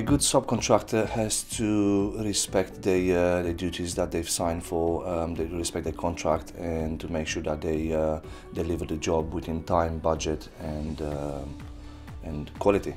good subcontractor has to respect the, uh, the duties that they've signed for, um, they respect their contract and to make sure that they uh, deliver the job within time, budget and, uh, and quality.